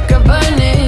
like a bunny.